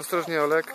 Ostrożnie Olek.